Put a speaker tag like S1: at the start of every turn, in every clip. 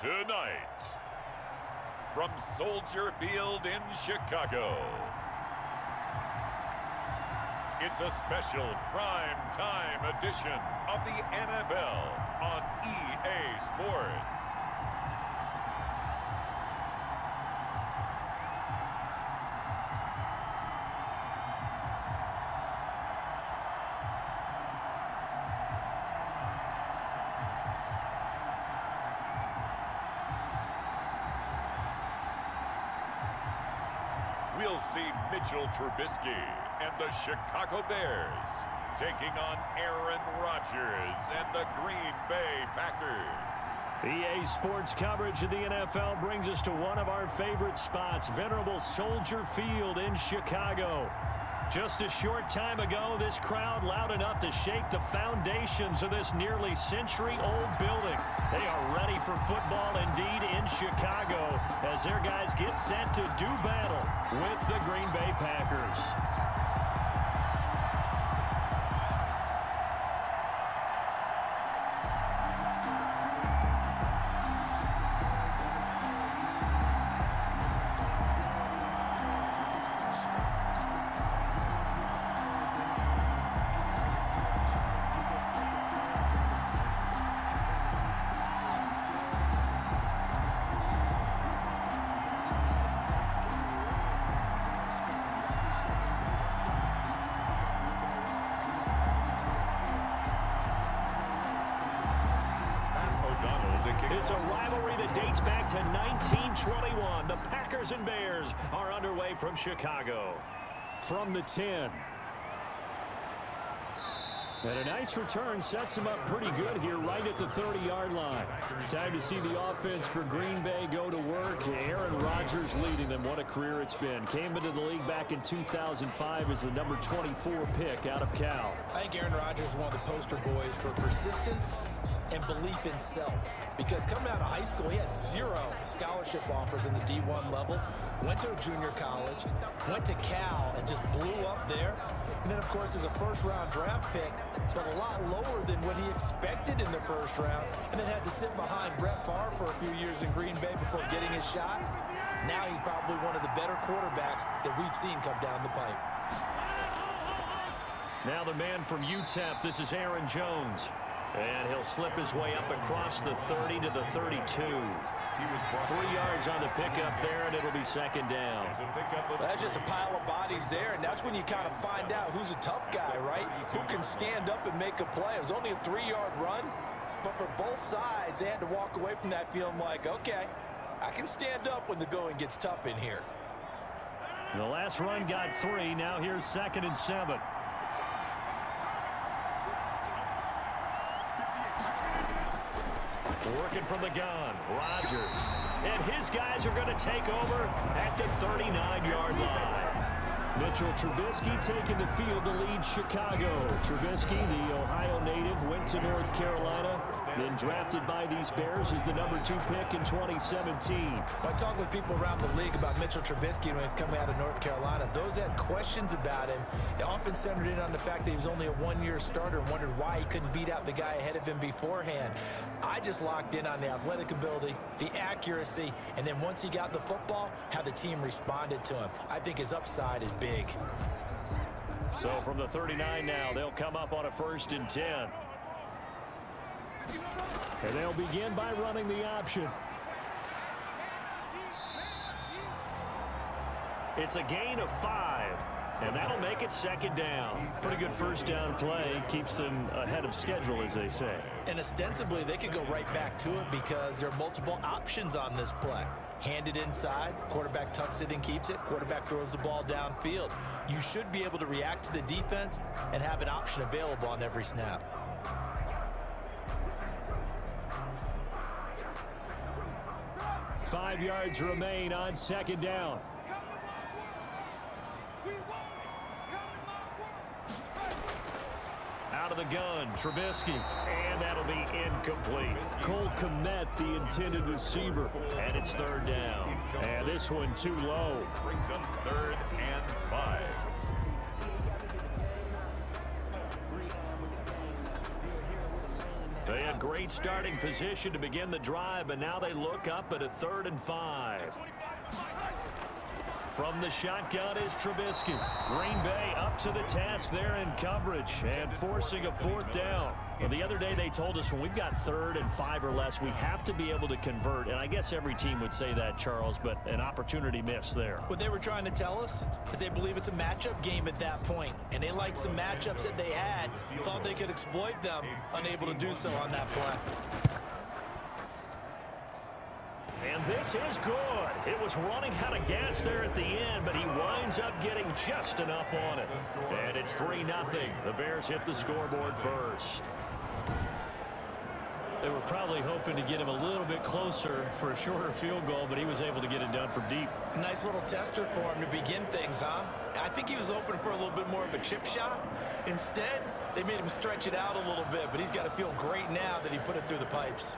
S1: Tonight, from Soldier Field in Chicago, it's a special prime time edition of the NFL on EA Sports. Mitchell Trubisky and the Chicago Bears taking on Aaron Rodgers and the Green Bay Packers.
S2: EA Sports coverage of the NFL brings us to one of our favorite spots, venerable Soldier Field in Chicago. Just a short time ago, this crowd loud enough to shake the foundations of this nearly century-old building. They are ready for football indeed in Chicago as their guys get set to do battle with the Green Bay Packers. It's a rivalry that dates back to 1921. The Packers and Bears are underway from Chicago. From the 10. And a nice return sets him up pretty good here right at the 30-yard line. Time to see the offense for Green Bay go to work. Aaron Rodgers leading them. What a career it's been. Came into the league back in 2005 as the number 24 pick out of Cal.
S3: I think Aaron Rodgers is one of the poster boys for persistence and belief in self. Because coming out of high school, he had zero scholarship offers in the D1 level. Went to a junior college, went to Cal, and just blew up there. And then, of course, as a first-round draft pick, but a lot lower than what he expected in the first round, and then had to sit behind Brett Favre for a few years in Green Bay before getting his shot. Now he's probably one of the better quarterbacks that we've seen come down the pipe.
S2: Now the man from UTEP, this is Aaron Jones. And he'll slip his way up across the 30 to the 32. Three yards on the pickup there, and it'll be second down.
S3: That's just a pile of bodies there, and that's when you kind of find out who's a tough guy, right? Who can stand up and make a play. It was only a three-yard run, but for both sides, they had to walk away from that feeling like, okay, I can stand up when the going gets tough in here.
S2: The last run got three. Now here's second and seven. Working from the gun, Rodgers. And his guys are going to take over at the 39-yard line. Mitchell Trubisky taking the field to lead Chicago. Trubisky, the Ohio native, went to North Carolina, then drafted by these Bears as the number two pick in 2017.
S3: I talk with people around the league about Mitchell Trubisky when he's coming out of North Carolina. Those had questions about him, they often centered in on the fact that he was only a one-year starter and wondered why he couldn't beat out the guy ahead of him beforehand. I just locked in on the athletic ability, the accuracy, and then once he got the football, how the team responded to him. I think his upside is big.
S2: So from the 39 now, they'll come up on a first and 10. And they'll begin by running the option. It's a gain of five. And that'll make it second down. Pretty good first down play. Keeps them ahead of schedule, as they say.
S3: And ostensibly, they could go right back to it because there are multiple options on this play. Handed inside, quarterback tucks it and keeps it, quarterback throws the ball downfield. You should be able to react to the defense and have an option available on every snap.
S2: Five yards remain on second down. Out of the gun, Trubisky, and that'll be incomplete. Cole Kmet, the intended receiver, and it's third down. And this one too low.
S1: Brings them third and five.
S2: They had great starting position to begin the drive, but now they look up at a third and five. From the shotgun is Trubisky. Green Bay up to the task there in coverage and forcing a fourth down. Well, the other day they told us when we've got third and five or less, we have to be able to convert. And I guess every team would say that, Charles, but an opportunity missed there.
S3: What they were trying to tell us is they believe it's a matchup game at that point, and they liked some matchups that they had, thought they could exploit them, unable to do so on that play.
S2: And this is good. It was running out of gas there at the end, but he winds up getting just enough on it. And it's 3-0. The Bears hit the scoreboard first. They were probably hoping to get him a little bit closer for a shorter field goal, but he was able to get it done from deep.
S3: Nice little tester for him to begin things, huh? I think he was open for a little bit more of a chip shot. Instead, they made him stretch it out a little bit, but he's got to feel great now that he put it through the pipes.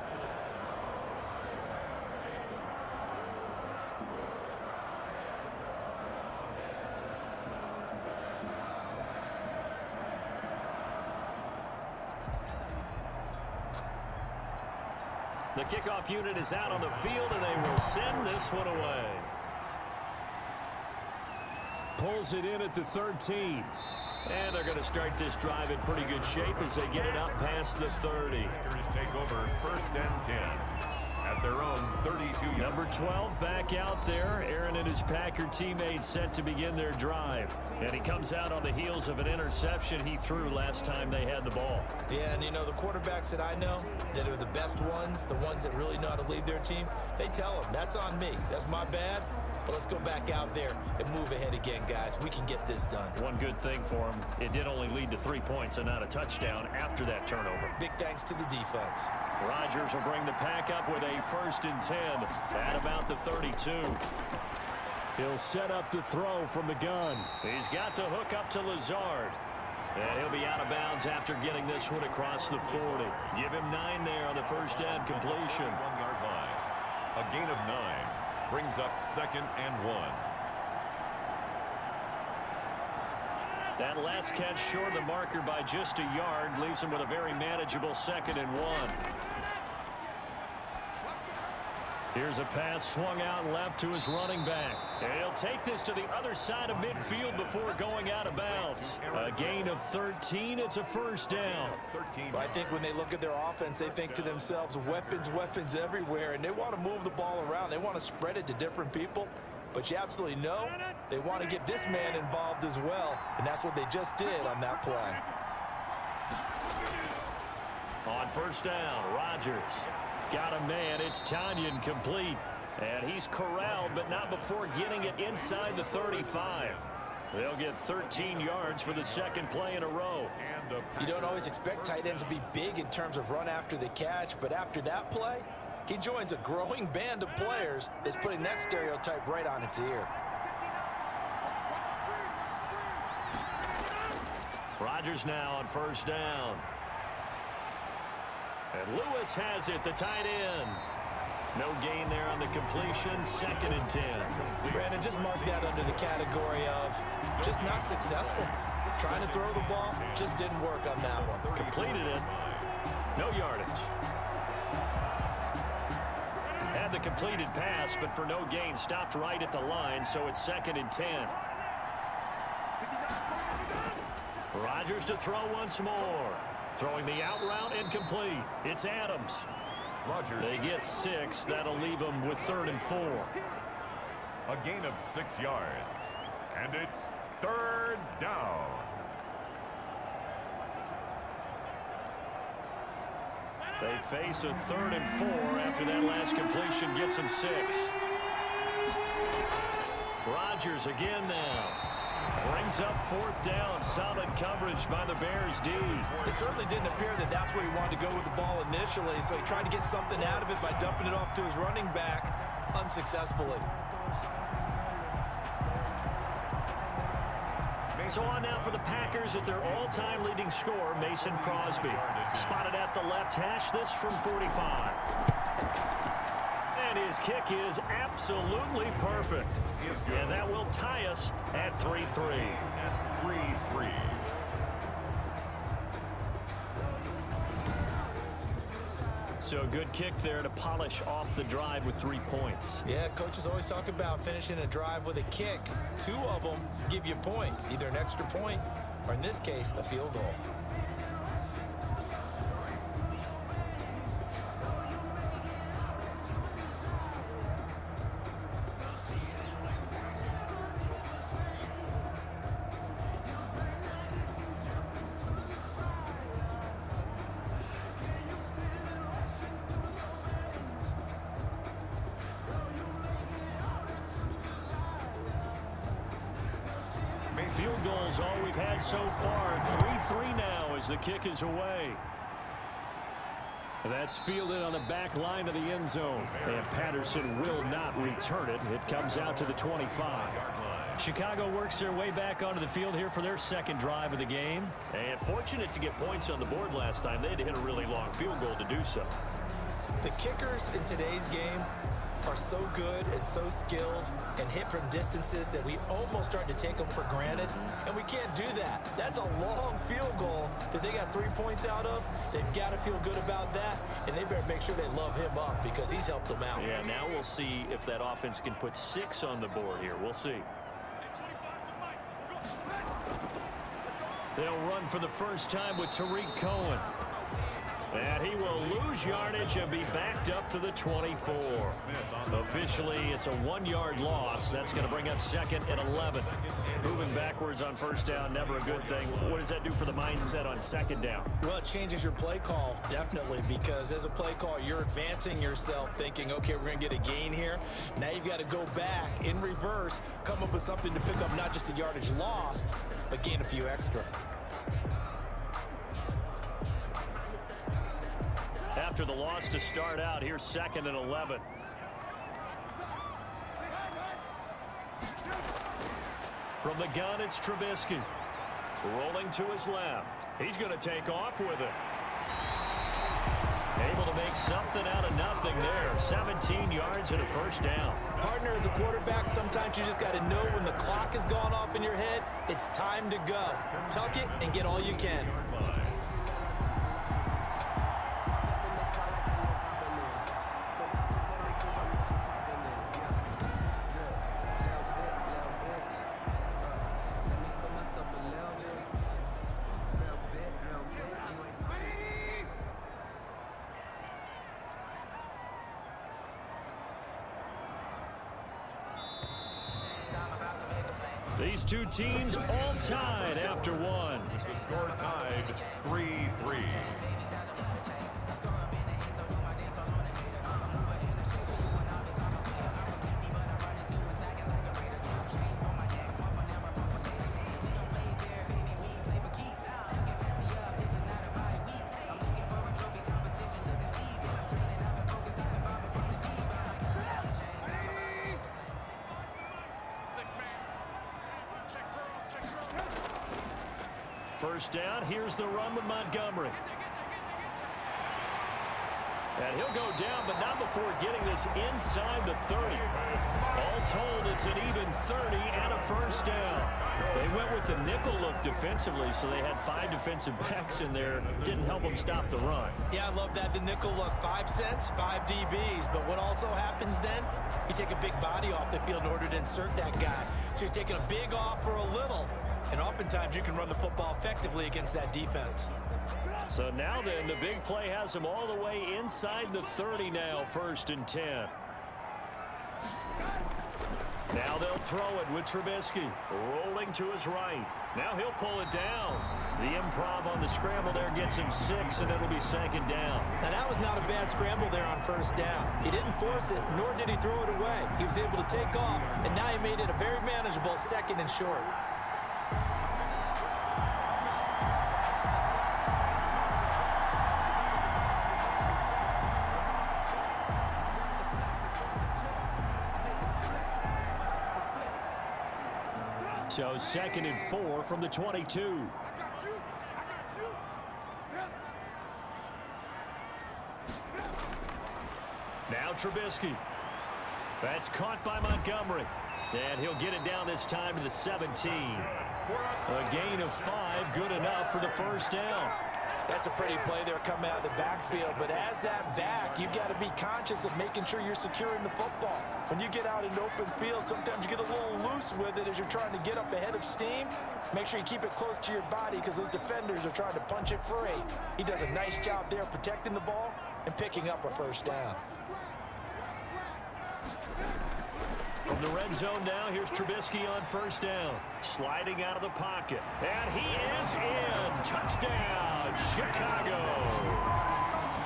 S2: The kickoff unit is out on the field, and they will send this one away. Pulls it in at the 13. And they're going to start this drive in pretty good shape as they get it up past the 30.
S1: take over first and 10 at their own 32
S2: Number 12 back out there. Aaron and his Packer teammates set to begin their drive. And he comes out on the heels of an interception he threw last time they had the ball.
S3: Yeah, and you know, the quarterbacks that I know that are the best ones, the ones that really know how to lead their team, they tell them, that's on me. That's my bad. But let's go back out there and move ahead again, guys. We can get this done.
S2: One good thing for him, it did only lead to three points and not a touchdown after that turnover.
S3: Big thanks to the defense.
S2: Rodgers will bring the pack up with a first and 10 at about the 32. He'll set up the throw from the gun. He's got to hook up to Lazard. And he'll be out of bounds after getting this one across the 40. Give him nine there on the first down completion.
S1: One-yard line. A gain of nine brings up second and one.
S2: That last catch short of the marker by just a yard leaves him with a very manageable second and one. Here's a pass swung out left to his running back. And he'll take this to the other side of midfield before going out of bounds. A gain of 13. It's a first down.
S3: Well, I think when they look at their offense, they think to themselves, weapons, weapons everywhere, and they want to move the ball around. They want to spread it to different people. But you absolutely know they want to get this man involved as well, and that's what they just did on that play.
S2: On first down, Rodgers got a man. It's Tonyan complete. And he's corralled, but not before getting it inside the 35. They'll get 13 yards for the second play in a row.
S3: You don't always expect tight ends to be big in terms of run after the catch, but after that play, he joins a growing band of players that's putting that stereotype right on its ear.
S2: Rodgers now on first down. And Lewis has it, the tight end. No gain there on the completion, second and 10.
S3: Brandon, just mark that under the category of just not successful. Trying to throw the ball, just didn't work on that one.
S2: Completed it, no yardage. Had the completed pass, but for no gain, stopped right at the line, so it's second and 10. Rodgers to throw once more. Throwing the out route incomplete. It's Adams.
S1: Rodgers.
S2: They get six. That'll leave them with third and four.
S1: A gain of six yards. And it's third down.
S2: They face a third and four after that last completion gets them six. Rodgers again now. Brings up fourth down. Solid coverage by the Bears D.
S3: It certainly didn't appear that that's where he wanted to go with the ball initially, so he tried to get something out of it by dumping it off to his running back unsuccessfully.
S2: So on now for the Packers at their all-time leading scorer, Mason Crosby. Spotted at the left hash, this from 45. And his kick is absolutely perfect. And that will tie us at 3-3.
S1: At 3-3.
S2: So a good kick there to polish off the drive with three points.
S3: Yeah, coaches always talk about finishing a drive with a kick. Two of them give you points, either an extra point or in this case, a field goal.
S2: Is away. That's fielded on the back line of the end zone. And Patterson will not return it. It comes out to the 25. Chicago works their way back onto the field here for their second drive of the game. And fortunate to get points on the board last time. They had to hit a really long field goal to do so.
S3: The kickers in today's game are so good and so skilled and hit from distances that we almost start to take them for granted. And we can't do that. That's a long field goal that they got three points out of. They've got to feel good about that, and they better make sure they love him up because he's helped them out.
S2: Yeah, now we'll see if that offense can put six on the board here. We'll see. They'll run for the first time with Tarik Cohen. And he will lose yardage and be backed up to the 24. Officially, it's a one-yard loss. That's going to bring up second and 11. Moving backwards on first down, never a good thing. What does that do for the mindset on second down?
S3: Well, it changes your play call, definitely, because as a play call, you're advancing yourself, thinking, okay, we're going to get a gain here. Now you've got to go back in reverse, come up with something to pick up not just the yardage lost, but gain a few extra.
S2: After the loss to start out, here's second and 11. From the gun, it's Trubisky. Rolling to his left. He's going to take off with it. Able to make something out of nothing there. 17 yards and a first down.
S3: Partner, as a quarterback, sometimes you just got to know when the clock has gone off in your head, it's time to go. Tuck it and get all you can.
S2: Two teams all tied after one.
S1: Score tied 3-3.
S2: Inside the 30. All told, it's an even 30 and a first down. They went with the nickel look defensively, so they had five defensive backs in there. Didn't help them stop the run.
S3: Yeah, I love that, the nickel look. Five cents, five DBs. But what also happens then, you take a big body off the field in order to insert that guy. So you're taking a big off for a little. And oftentimes you can run the football effectively against that defense.
S2: So now then, the big play has him all the way inside the 30 now, first and 10. Now they'll throw it with Trubisky. Rolling to his right. Now he'll pull it down. The improv on the scramble there gets him six, and it'll be second down.
S3: Now that was not a bad scramble there on first down. He didn't force it, nor did he throw it away. He was able to take off, and now he made it a very manageable second and short.
S2: Second and four from the 22. Now Trubisky. That's caught by Montgomery. And he'll get it down this time to the 17. A gain of five, good enough for the first down.
S3: That's a pretty play there coming out of the backfield. But as that back, you've got to be conscious of making sure you're securing the football. When you get out in open field, sometimes you get a little loose with it as you're trying to get up ahead of steam. Make sure you keep it close to your body because those defenders are trying to punch it free. He does a nice job there protecting the ball and picking up a first down.
S2: From the red zone now, here's Trubisky on first down. Sliding out of the pocket. And he is in. Touchdown, Chicago.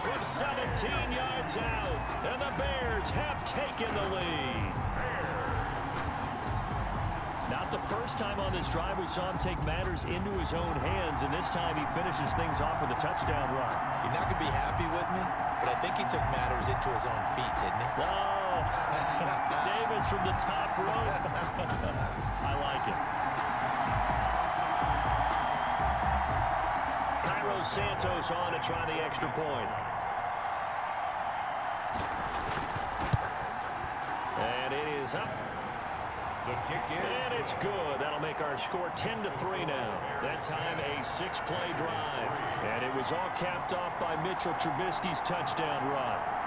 S2: From 17 yards out. And the Bears have taken the lead. Not the first time on this drive we saw him take matters into his own hands, and this time he finishes things off with a touchdown run.
S3: You're not going to be happy with me, but I think he took matters into his own feet, didn't he?
S2: Oh, Davis from the top rope. I like it. Cairo Santos on to try the extra point. And it is up.
S1: The kick is
S2: And it's good. That'll make our score 10 to 3 now. That time a six-play drive. And it was all capped off by Mitchell Trubisky's touchdown run.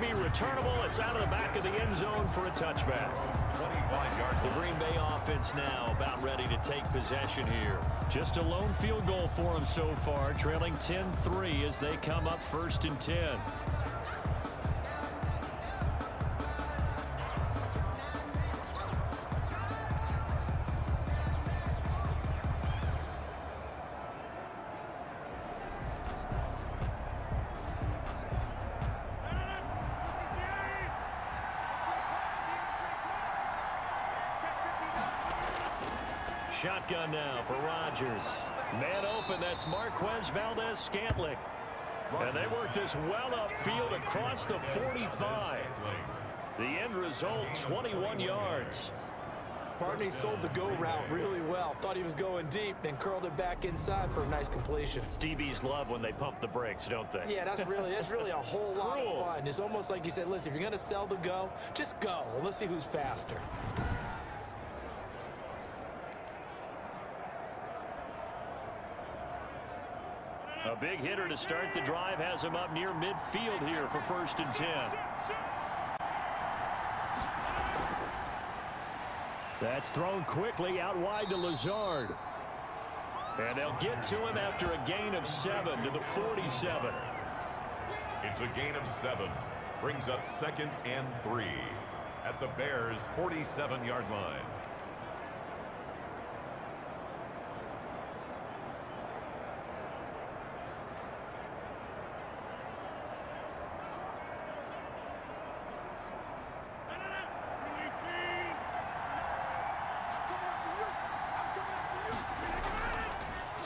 S2: Be returnable. It's out of the back of the end zone for a touchback.
S1: 25 yards.
S2: The Green Bay offense now about ready to take possession here. Just a lone field goal for them so far, trailing 10-3 as they come up first and 10. Shotgun now for Rodgers. Man open, that's Marquez Valdez-Scantling. And they work this well upfield across the 45. The end result, 21 yards.
S3: Partney sold the go route really well. Thought he was going deep, then curled it back inside for a nice completion.
S2: DBs love when they pump the brakes, don't they?
S3: Yeah, that's really that's really a whole lot
S2: Cruel.
S3: of fun. It's almost like you said, listen, if you're going to sell the go, just go. And let's see who's faster.
S2: Big hitter to start the drive has him up near midfield here for first and 10. That's thrown quickly out wide to Lazard. And they'll get to him after a gain of seven to the 47.
S1: It's a gain of seven. Brings up second and three at the Bears' 47-yard line.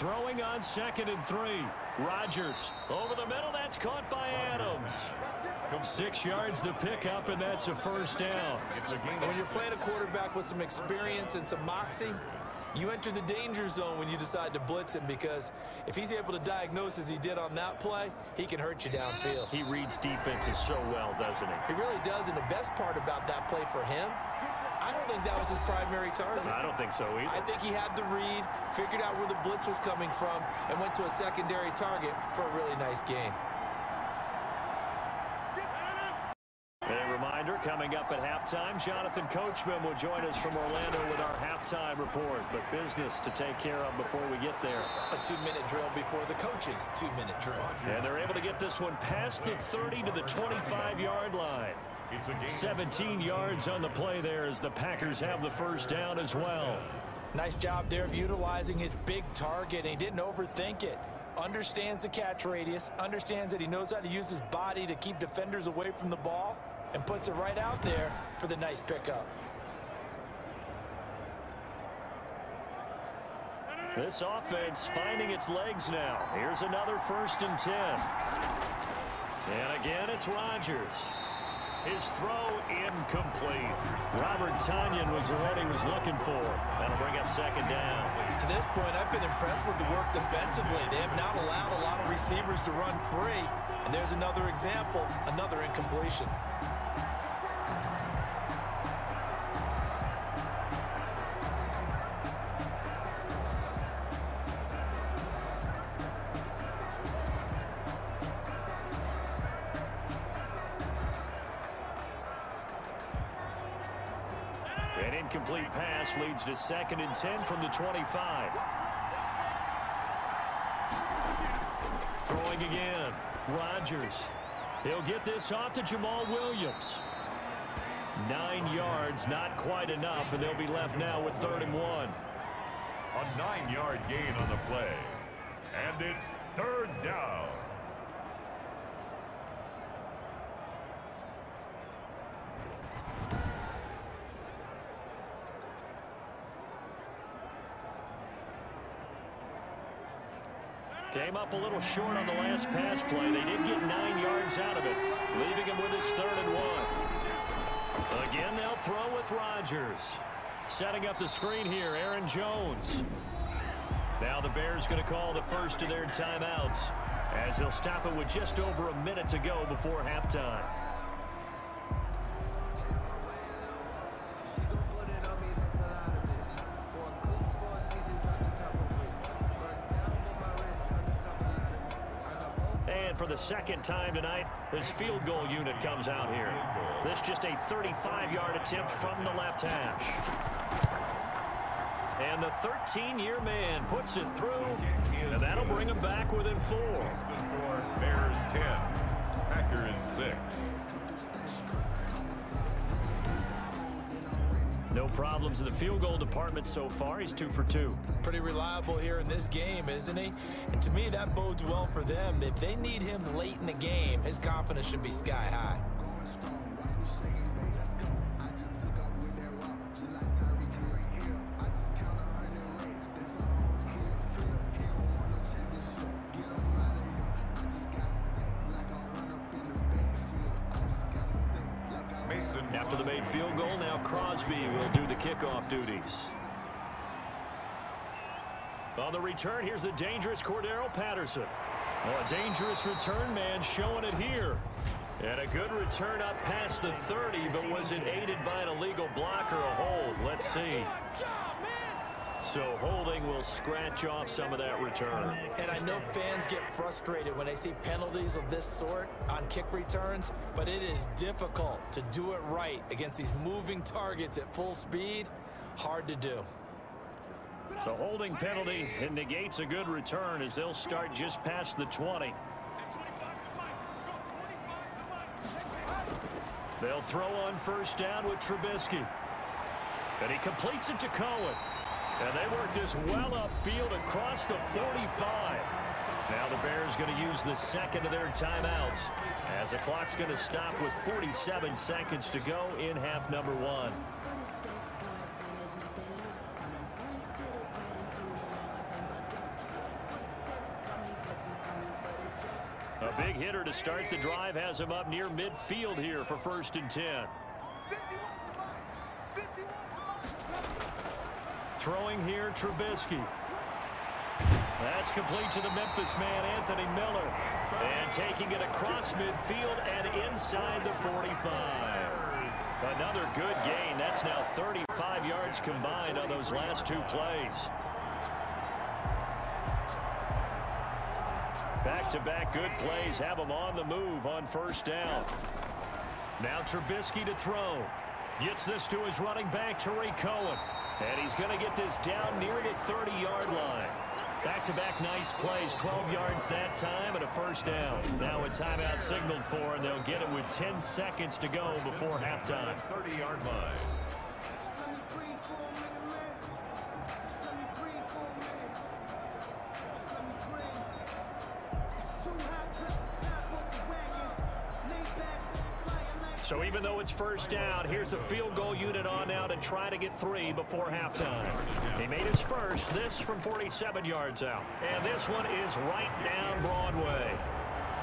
S2: Throwing on second and three. Rodgers over the middle. That's caught by Adams. Six yards the pickup, and that's a first down.
S1: It's a gain
S3: And when you're playing a quarterback with some experience and some moxie, you enter the danger zone when you decide to blitz him because if he's able to diagnose as he did on that play, he can hurt you downfield.
S2: He reads defenses so well, doesn't he?
S3: He really does, and the best part about that play for him, I don't think that was his primary target.
S2: I don't think so either.
S3: I think he had the read, figured out where the blitz was coming from, and went to a secondary target for a really nice game.
S2: A reminder, coming up at halftime, Jonathan Coachman will join us from Orlando with our halftime report. But business to take care of before we get there.
S3: A two-minute drill before the coaches' two-minute drill.
S2: And they're able to get this one past the 30 to the 25-yard line.
S1: It's a gain
S2: 17 yards on the play there as the Packers have the first down as well.
S3: Nice job there of utilizing his big target, he didn't overthink it. understands the catch radius, understands that he knows how to use his body to keep defenders away from the ball, and puts it right out there for the nice pickup.
S2: This offense finding its legs now. Here's another first and 10. And again, it's Rodgers. His throw incomplete. Robert Tonyan was the one he was looking for. That'll bring up second down.
S3: To this point, I've been impressed with the work defensively. They have not allowed a lot of receivers to run free. And there's another example, another incompletion.
S2: An incomplete pass leads to second and 10 from the 25. Throwing again. Rodgers. He'll get this off to Jamaal Williams. Nine yards, not quite enough, and they'll be left now with third and one.
S1: A nine-yard gain on the play. And it's third down.
S2: Came up a little short on the last pass play. They did get nine yards out of it, leaving him with his third and one. Again, they'll throw with Rodgers. Setting up the screen here, Aaron Jones. Now the Bears going to call the first of their timeouts as they'll stop it with just over a minute to go before halftime. Second time tonight, this field goal unit comes out here. This just a 35-yard attempt from the left hash. And the 13-year man puts it through, and that'll bring him back within four.
S1: Bears 10, Packers 6.
S2: No problems in the field goal department so far. He's two for two.
S3: Pretty reliable here in this game, isn't he? And to me, that bodes well for them. If they need him late in the game, his confidence should be sky high.
S2: Patterson. Oh, a dangerous return man showing it here. And a good return up past the 30, but was it aided by an illegal block or a hold? Let's see. So holding will scratch off some of that return.
S3: And I know fans get frustrated when they see penalties of this sort on kick returns, but it is difficult to do it right against these moving targets at full speed. Hard to do.
S2: The holding penalty negates a good return as they'll start just past the 20. They'll throw on first down with Trubisky. And he completes it to Cohen. And they work this well upfield across the 45. Now the Bears are going to use the second of their timeouts as the clock's going to stop with 47 seconds to go in half number one. Hitter to start the drive has him up near midfield here for first and 10. Throwing here, Trubisky. That's complete to the Memphis man, Anthony Miller. And taking it across midfield and inside the 45. Another good gain. That's now 35 yards combined on those last two plays. Back-to-back -back good plays have them on the move on first down. Now Trubisky to throw. Gets this to his running back, Tarik Cohen. And he's going to get this down near the 30-yard line. Back-to-back -back nice plays, 12 yards that time and a first down. Now a timeout signaled for, and they'll get it with 10 seconds to go before halftime.
S1: 30-yard line.
S2: First down, here's the field goal unit on now to try to get three before halftime. He made his first, this from 47 yards out. And this one is right down Broadway.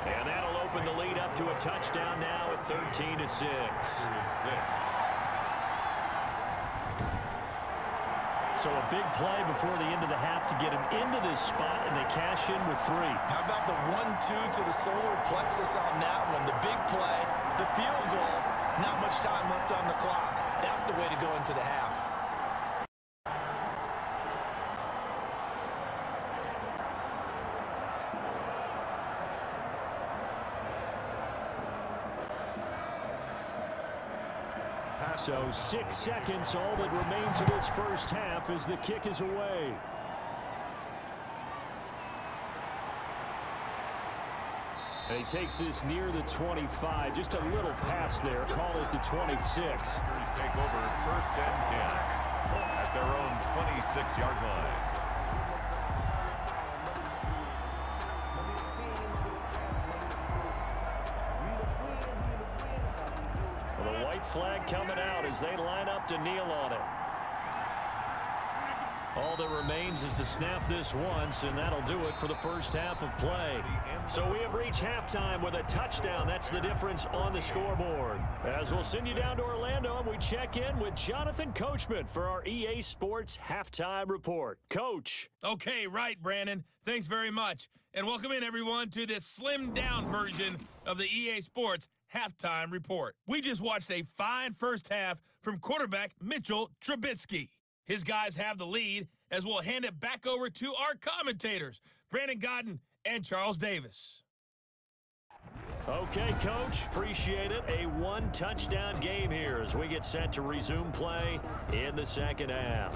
S2: And that'll open the lead up to a touchdown now at 13 to 6. So a big play before the end of the half to get him into this spot, and they cash in with three.
S3: How about the one-two to the solar plexus on that one? The big play, the field goal, not much time left on the clock. That's the way to go into the half.
S2: So six seconds, all that remains of this first half as the kick is away. And he takes this near the 25. Just a little pass there. Call it the 26.
S1: Take over first and 10 at their own 26-yard line.
S2: the white flag coming out as they line up to kneel on it. All that remains is to snap this once, and that'll do it for the first half of play. So we have reached halftime with a touchdown. That's the difference on the scoreboard. As we'll send you down to Orlando, and we check in with Jonathan Coachman for our EA Sports Halftime Report. Coach.
S4: Okay, right, Brandon. Thanks very much. And welcome in, everyone, to this slimmed-down version of the EA Sports Halftime Report. We just watched a fine first half from quarterback Mitchell Trubisky. His guys have the lead as we'll hand it back over to our commentators, Brandon Gaudin and Charles Davis.
S2: Okay, Coach. Appreciate it. A one-touchdown game here as we get set to resume play in the second half.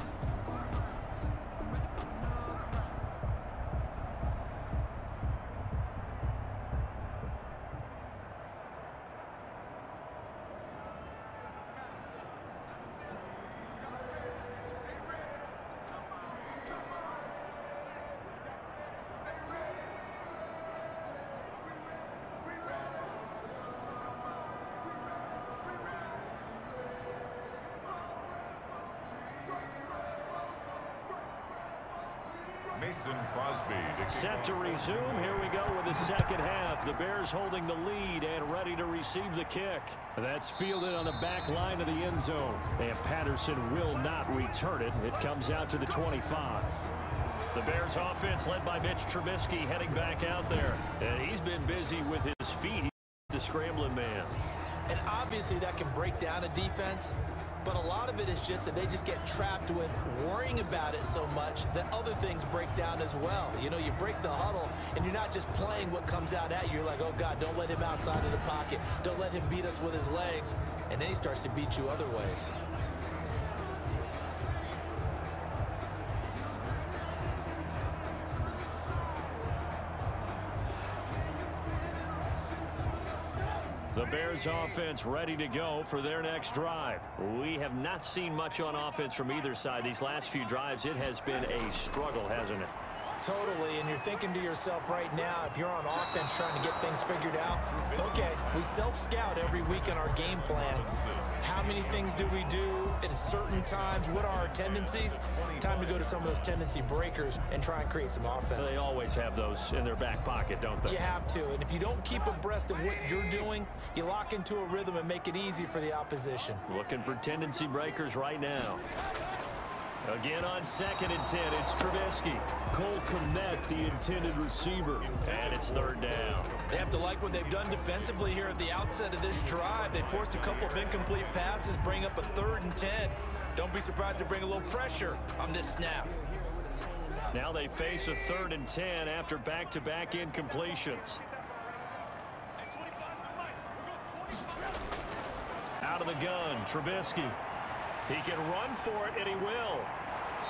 S2: Resume. Here we go with the second half. The Bears holding the lead and ready to receive the kick. That's fielded on the back line of the end zone. And Patterson will not return it. It comes out to the 25. The Bears offense led by Mitch Trubisky heading back out there. And he's been busy with his feet. He's the scrambling man.
S3: And obviously that can break down a defense. But a lot of it is just that they just get trapped with worrying about it so much that other things break down as well. You know, you break the huddle, and you're not just playing what comes out at you. You're like, oh, God, don't let him outside of the pocket. Don't let him beat us with his legs. And then he starts to beat you other ways.
S2: The Bears offense ready to go for their next drive. We have not seen much on offense from either side. These last few drives, it has been a struggle, hasn't it?
S3: Totally, and you're thinking to yourself right now, if you're on offense trying to get things figured out, okay, we self-scout every week in our game plan. How many things do we do at certain times? What are our tendencies? Time to go to some of those tendency breakers and try and create some offense.
S2: They always have those in their back pocket, don't they?
S3: You have to, and if you don't keep abreast of what you're doing, you lock into a rhythm and make it easy for the opposition.
S2: Looking for tendency breakers right now. Again on second and 10, it's Trubisky. Cole Kmet, the intended receiver. And it's third down.
S3: They have to like what they've done defensively here at the outset of this drive. They forced a couple of incomplete passes, bring up a third and 10. Don't be surprised to bring a little pressure on this snap.
S2: Now they face a third and 10 after back-to-back -back incompletions. Out of the gun, Trubisky. He can run for it, and he will.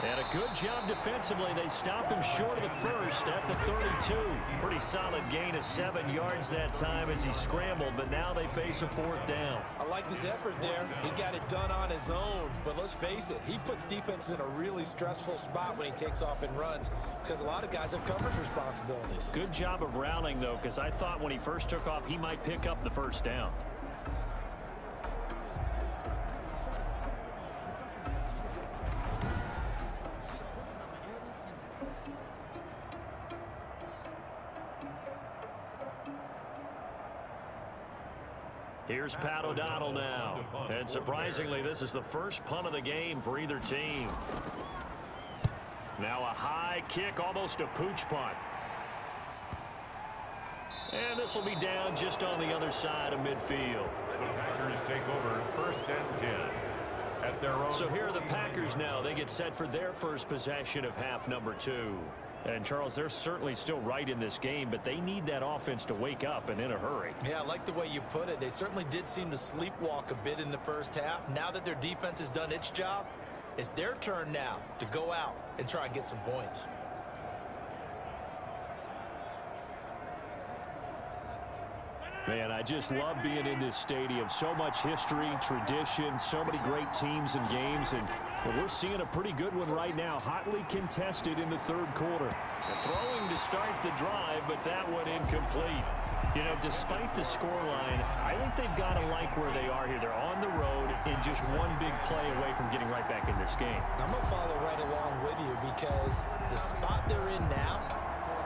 S2: And a good job defensively. They stopped him short of the first at the 32. Pretty solid gain of seven yards that time as he scrambled, but now they face a fourth down.
S3: I liked his effort there. He got it done on his own. But let's face it, he puts defenses in a really stressful spot when he takes off and runs because a lot of guys have coverage responsibilities.
S2: Good job of rallying, though, because I thought when he first took off, he might pick up the first down. Here's Pat O'Donnell now. And surprisingly, this is the first punt of the game for either team. Now a high kick, almost a pooch punt. And this will be down just on the other side of midfield.
S1: The Packers take over first and 10 at their own.
S2: So here are the Packers now. They get set for their first possession of half number two. And Charles, they're certainly still right in this game, but they need that offense to wake up and in a hurry.
S3: Yeah, I like the way you put it. They certainly did seem to sleepwalk a bit in the first half. Now that their defense has done its job, it's their turn now to go out and try and get some points.
S2: Man, I just love being in this stadium. So much history, tradition, so many great teams and games, and well, we're seeing a pretty good one right now. Hotly contested in the third quarter. throwing to start the drive, but that one incomplete. You know, despite the scoreline, I think they've got to like where they are here. They're on the road and just one big play away from getting right back in this game.
S3: I'm going to follow right along with you because the spot they're in now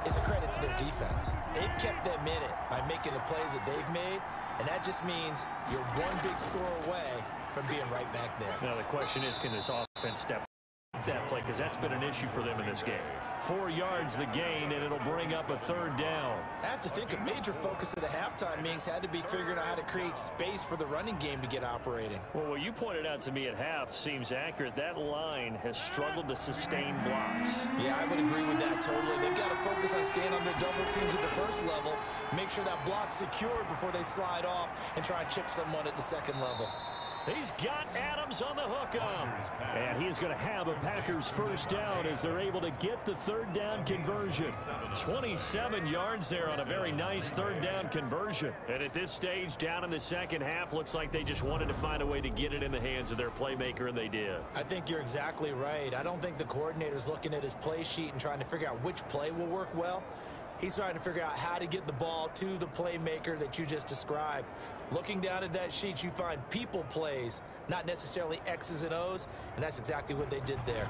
S3: is a credit to their defense. They've kept them in it by making the plays that they've made, and that just means you're one big score away from being right back there.
S2: Now the question is, can this offense step that play because that's been an issue for them in this game. Four yards the gain, and it'll bring up a third down.
S3: I have to think a major focus of the halftime meetings had to be figuring out how to create space for the running game to get operating.
S2: Well, what you pointed out to me at half seems accurate. That line has struggled to sustain blocks.
S3: Yeah, I would agree with that totally. They've got to focus on staying under double teams at the first level, make sure that block's secured before they slide off and try and chip someone at the second level.
S2: He's got Adams on the hook up. And he's going to have a Packers first down as they're able to get the third down conversion. 27 yards there on a very nice third down conversion. And at this stage, down in the second half, looks like they just wanted to find a way to get it in the hands of their playmaker, and they did.
S3: I think you're exactly right. I don't think the coordinator's looking at his play sheet and trying to figure out which play will work well. He's trying to figure out how to get the ball to the playmaker that you just described. Looking down at that sheet, you find people plays, not necessarily X's and O's, and that's exactly what they did there.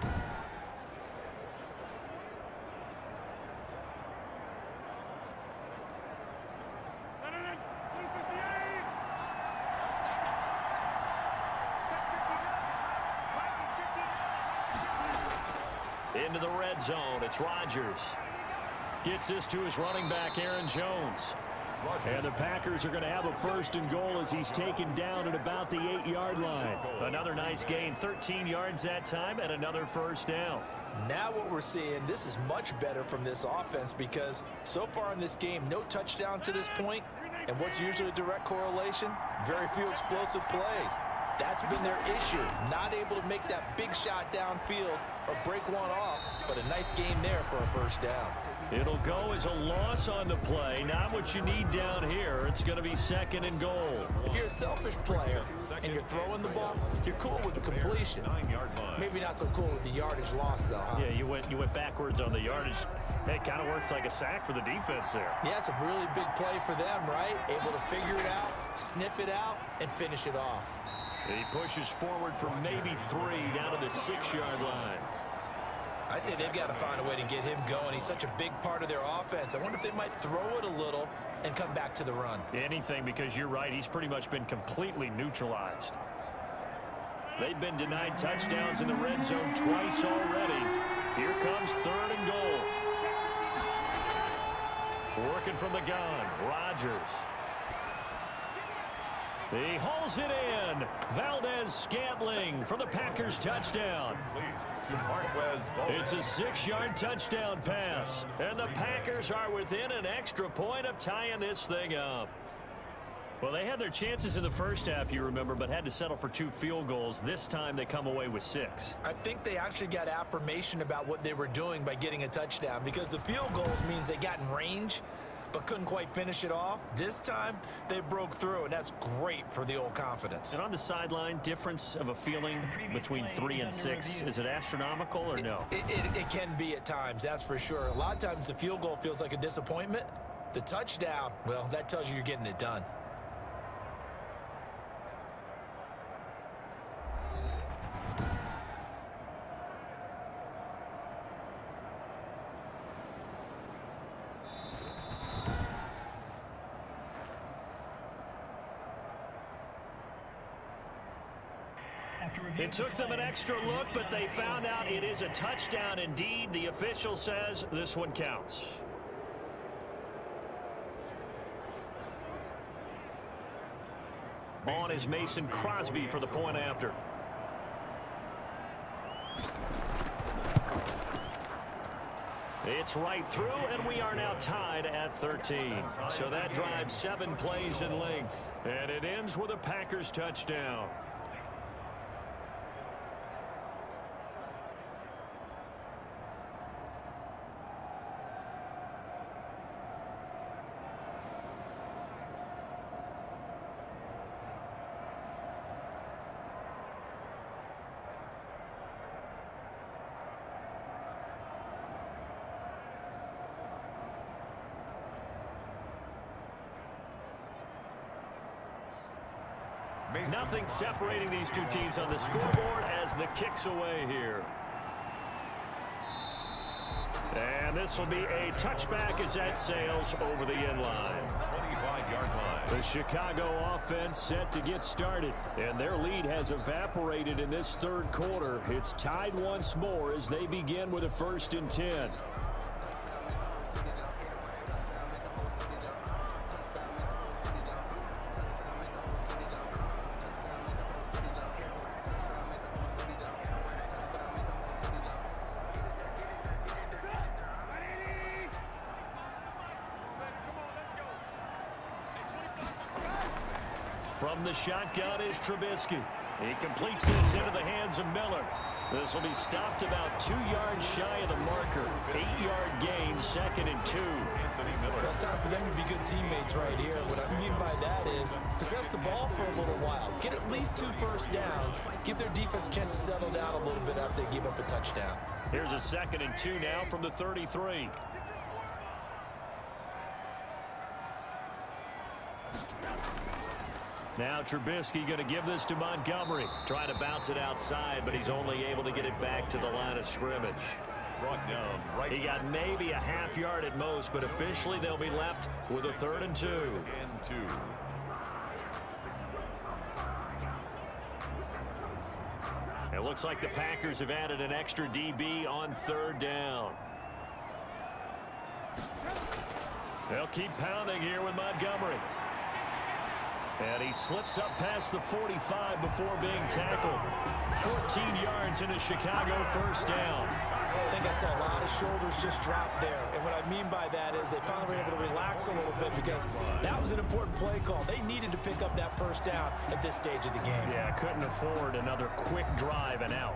S2: Into the red zone, it's Rodgers. Gets this to his running back, Aaron Jones. And the Packers are going to have a first and goal as he's taken down at about the eight-yard line. Another nice gain, 13 yards that time, and another first down.
S3: Now what we're seeing, this is much better from this offense because so far in this game, no touchdown to this point, and what's usually a direct correlation? Very few explosive plays. That's been their issue, not able to make that big shot downfield or break one off, but a nice game there for a first down.
S2: It'll go as a loss on the play, not what you need down here. It's going to be second and goal.
S3: If you're a selfish player and you're throwing the ball, you're cool with the completion. Maybe not so cool with the yardage loss, though, huh?
S2: Yeah, you went, you went backwards on the yardage. It kind of works like a sack for the defense there.
S3: Yeah, it's a really big play for them, right? Able to figure it out, sniff it out, and finish it off.
S2: He pushes forward for maybe three down to the six-yard line.
S3: I'd say they've got to find a way to get him going. He's such a big part of their offense. I wonder if they might throw it a little and come back to the run.
S2: Anything, because you're right. He's pretty much been completely neutralized. They've been denied touchdowns in the red zone twice already. Here comes third and goal. Working from the gun, Rodgers. He hauls it in. Valdes-Scantling for the Packers touchdown. It's a six-yard touchdown pass. And the Packers are within an extra point of tying this thing up. Well, they had their chances in the first half, you remember, but had to settle for two field goals. This time they come away with six.
S3: I think they actually got affirmation about what they were doing by getting a touchdown because the field goals means they got in range but couldn't quite finish it off. This time, they broke through, and that's great for the old confidence.
S2: And on the sideline, difference of a feeling between three and six, is it astronomical or no?
S3: It, it, it can be at times, that's for sure. A lot of times the field goal feels like a disappointment. The touchdown, well, that tells you you're getting it done.
S2: It took them an extra look, but they found out it is a touchdown indeed. The official says this one counts. On is Mason Crosby for the point after. It's right through, and we are now tied at 13. So that drives seven plays in length. And it ends with a Packers touchdown. Separating these two teams on the scoreboard as the kicks away here. And this will be a touchback as that sails over the end line. 25-yard line. The Chicago offense set to get started. And their lead has evaporated in this third quarter. It's tied once more as they begin with a first and 10. This will be stopped about two yards shy of the marker. Eight-yard gain, second and two.
S3: Well, it's time for them to be good teammates right here. What I mean by that is possess the ball for a little while. Get at least two first downs. Give their defense a chance to settle down a little bit after they give up a touchdown.
S2: Here's a second and two now from the 33. Now Trubisky going to give this to Montgomery. Trying to bounce it outside, but he's only able to get it back to the line of scrimmage. Brought down right. He got maybe a half yard at most, but officially they'll be left with a third. And two. It looks like the Packers have added an extra DB on third down. They'll keep pounding here with Montgomery. And he slips up past the 45 before being tackled. 14 yards in a Chicago first down.
S3: I think I saw a lot of shoulders just drop there. And what I mean by that is they finally were able to relax a little bit because that was an important play call. They needed to pick up that first down at this stage of the game.
S2: Yeah, couldn't afford another quick drive and out.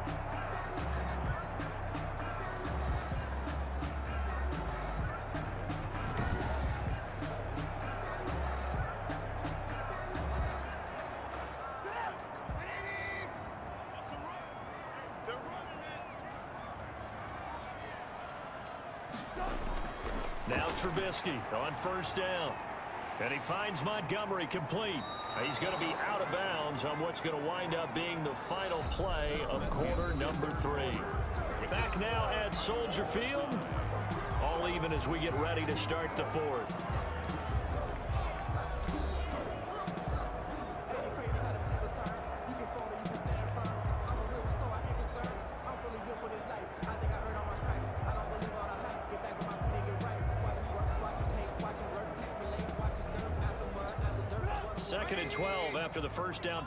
S2: On first down. And he finds Montgomery complete. He's going to be out of bounds on what's going to wind up being the final play of quarter number three. Back now at Soldier Field. All even as we get ready to start the fourth.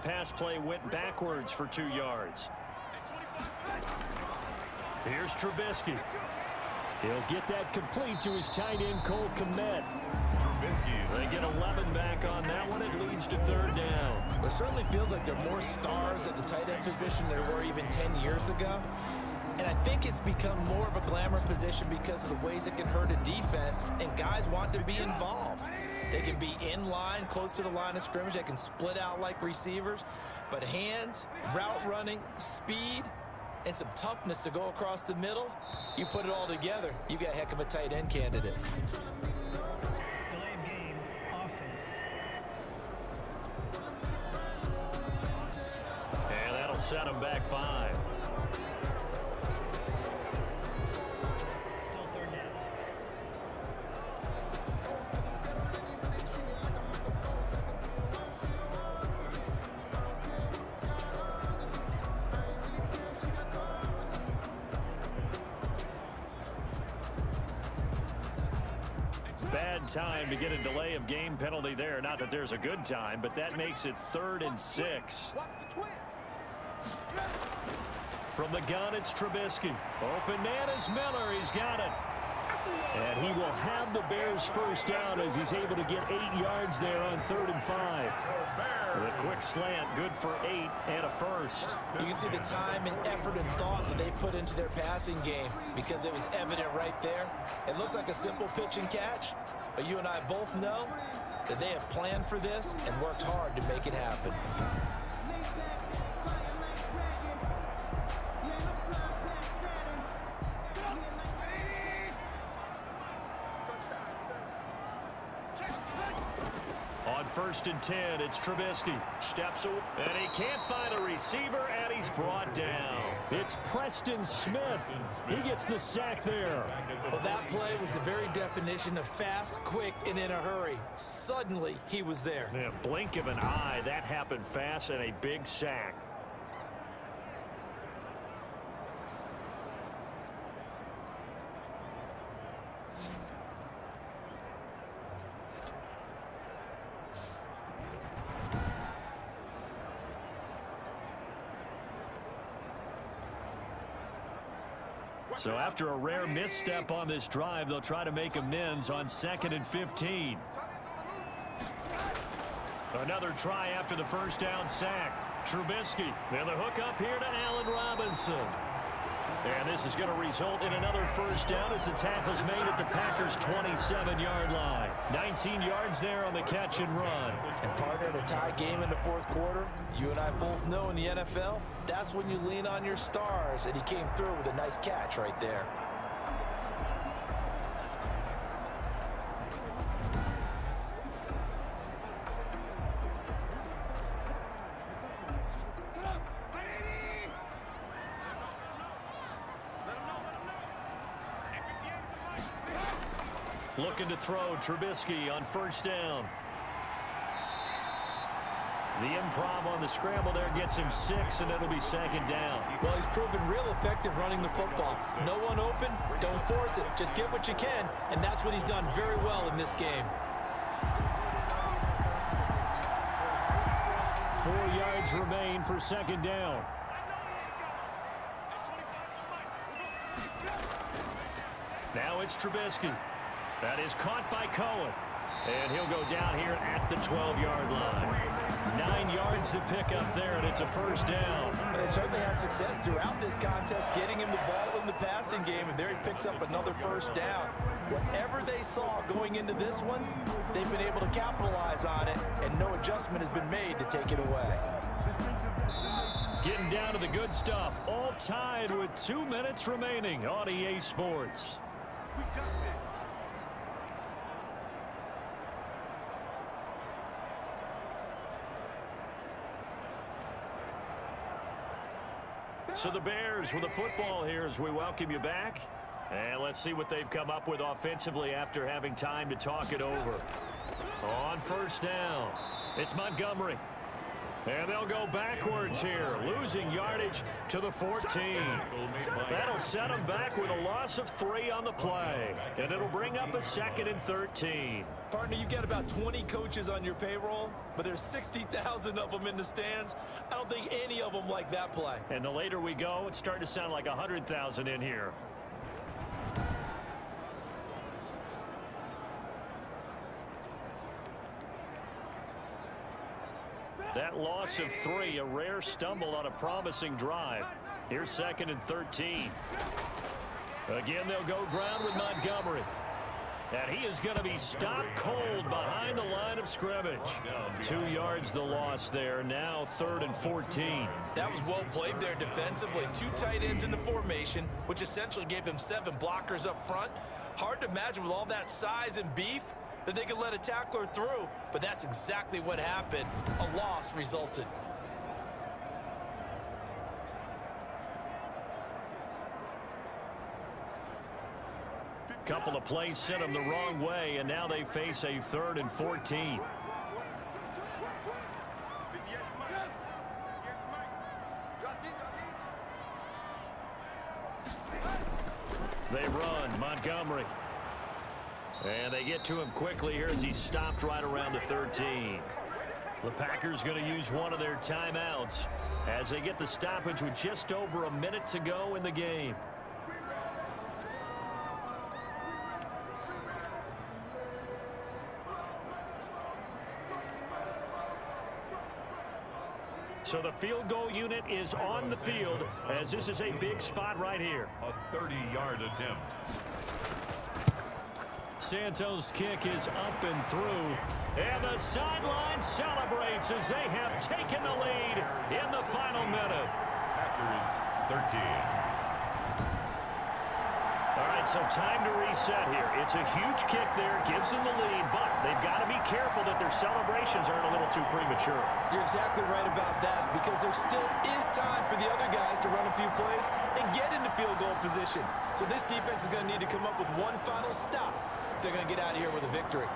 S2: Pass play went backwards for two yards. Here's Trubisky. He'll get that complete to his tight end, Cole Kmet. They get 11 back on that one. It leads to third down.
S3: It certainly feels like there are more stars at the tight end position than there were even 10 years ago. And I think it's become more of a glamour position because of the ways it can hurt a defense, and guys want to be involved. They can be in line, close to the line of scrimmage. They can split out like receivers. But hands, route running, speed, and some toughness to go across the middle, you put it all together, you got a heck of a tight end candidate.
S2: And that'll set them back five. To get a delay of game penalty there. Not that there's a good time, but that makes it third and six. From the gun, it's Trubisky. Open man is Miller. He's got it. And he will have the Bears first down as he's able to get eight yards there on third and five. With a quick slant, good for eight and a first.
S3: You can see the time and effort and thought that they put into their passing game because it was evident right there. It looks like a simple pitch and catch, but you and I both know that they have planned for this and worked hard to make it happen.
S2: First and 10, it's Trubisky. Steps away, and he can't find a receiver, and he's brought down. It's Preston Smith. He gets the sack there.
S3: Well, that play was the very definition of fast, quick, and in a hurry. Suddenly, he was there.
S2: Blink of an eye, that happened fast and a big sack. So after a rare misstep on this drive, they'll try to make amends on second and 15. Another try after the first down sack. Trubisky. And the hook up here to Allen Robinson. And this is going to result in another first down as the tackle's made at the Packers' 27-yard line. 19 yards there on the catch and run.
S3: And partner, in a tie game in the fourth quarter, you and I both know in the NFL, that's when you lean on your stars, and he came through with a nice catch right there.
S2: Throw Trubisky on first down. The improv on the scramble there gets him six, and it'll be second down.
S3: Well, he's proven real effective running the football. No one open, don't force it. Just get what you can, and that's what he's done very well in this game.
S2: Four yards remain for second down. Now it's Trubisky. That is caught by Cohen. And he'll go down here at the 12-yard line. Nine yards to pick up there, and it's a first down.
S3: They certainly had success throughout this contest, getting him the ball in the passing game, and there he picks up another first down. Whatever they saw going into this one, they've been able to capitalize on it, and no adjustment has been made to take it away.
S2: Getting down to the good stuff, all tied with two minutes remaining on EA Sports. So the Bears with the football here as we welcome you back. And let's see what they've come up with offensively after having time to talk it over. On first down, it's Montgomery. And they'll go backwards here, losing yardage to the 14. That'll set them back with a loss of three on the play. And it'll bring up a second and 13.
S3: Partner, you've got about 20 coaches on your payroll, but there's 60,000 of them in the stands. I don't think any of them like that play.
S2: And the later we go, it's starting to sound like 100,000 in here. Loss of three, a rare stumble on a promising drive. Here's second and 13. Again, they'll go ground with Montgomery. And he is going to be stopped cold behind the line of scrimmage. Two yards the loss there. Now third and 14.
S3: That was well played there defensively. Two tight ends in the formation, which essentially gave them seven blockers up front. Hard to imagine with all that size and beef that they could let a tackler through, but that's exactly what happened. A loss resulted.
S2: Couple of plays sent them the wrong way, and now they face a third and 14. They run. Montgomery. And they get to him quickly here as he stopped right around the 13. The Packers going to use one of their timeouts as they get the stoppage with just over a minute to go in the game. So the field goal unit is on the field as this is a big spot right here.
S1: A 30-yard attempt.
S2: Santos' kick is up and through. And the sideline celebrates as they have taken the lead in the final minute.
S1: Packers 13.
S2: All right, so time to reset here. It's a huge kick there, gives them the lead, but they've got to be careful that their celebrations aren't a little too premature.
S3: You're exactly right about that because there still is time for the other guys to run a few plays and get into field goal position. So this defense is going to need to come up with one final stop they're going to get out of here with a victory.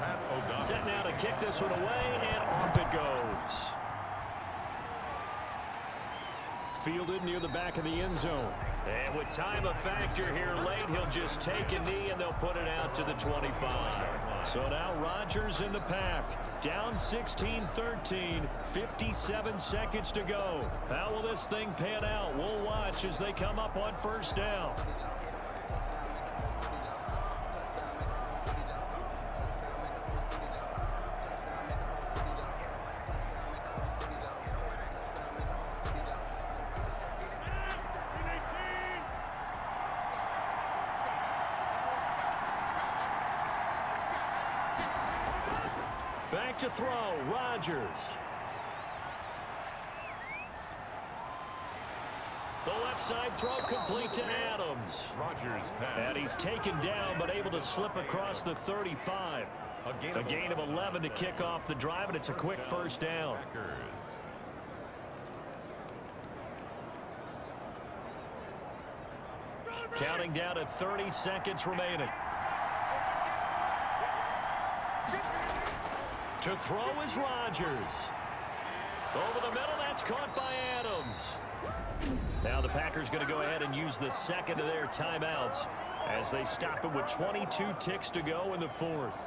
S1: Pat O'Donnell.
S2: Set now to kick this one away, and off it goes. Fielded near the back of the end zone. And with time a factor here late, he'll just take a knee and they'll put it out to the 25. So now Rodgers in the pack. Down 16-13, 57 seconds to go. How will this thing pan out? We'll watch as they come up on first down. And he's taken down but able to slip across the 35. A gain of 11 to kick off the drive, and it's a quick first down. Counting down to 30 seconds remaining. To throw is Rodgers. Over the middle, that's caught by Adams. Now the Packers going to go ahead and use the second of their timeouts as they stop it with 22 ticks to go in the fourth.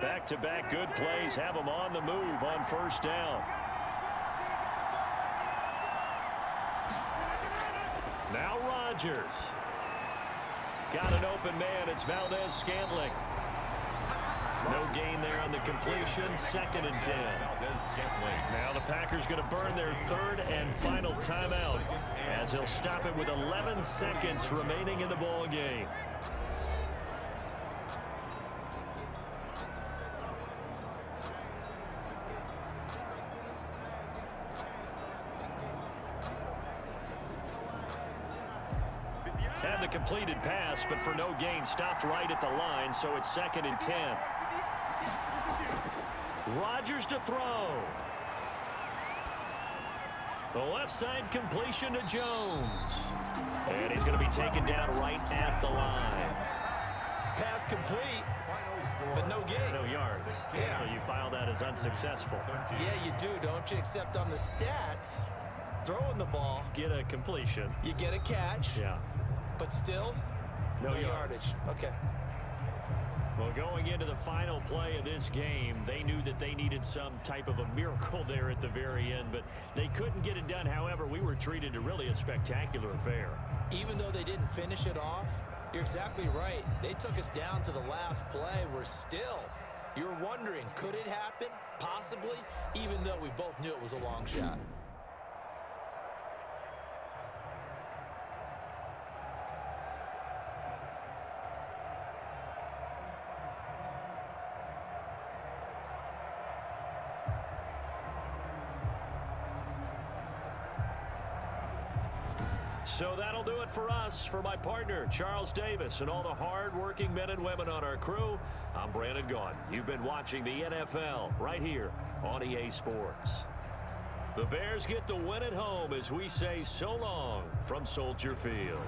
S2: Back-to-back good plays have them on the move on first down. Now Rodgers. Got an open man. It's Valdes-Scantling. No gain there on the completion. Second and 10. Now the Packers going to burn their third and final timeout as he'll stop it with 11 seconds remaining in the ball game. Completed pass, but for no gain, stopped right at the line, so it's second and 10. Rodgers to throw. The left side completion to Jones. And he's going to be taken down right at the line.
S3: Pass complete, but no gain.
S2: No yards.
S3: Yeah.
S2: So you file that as unsuccessful.
S3: Yeah, you do, don't you? Except on the stats, throwing the ball,
S2: Get a completion.
S3: you get a catch,
S2: Yeah.
S3: But still,
S2: No,
S3: no yardage. Okay.
S2: Well, going into the final play of this game, they knew that they needed some type of a miracle there at the very end, but they couldn't get it done. However, we were treated to really a spectacular affair.
S3: Even though they didn't finish it off, you're exactly right. They took us down to the last play. We're still, you're wondering, could it happen? Possibly, even though we both knew it was a long shot.
S2: For us. For my partner, Charles Davis, and all the hard-working men and women on our crew, I'm Brandon Gaudin. You've been watching the NFL right here on EA Sports. The Bears get the win at home as we say so long from Soldier Field.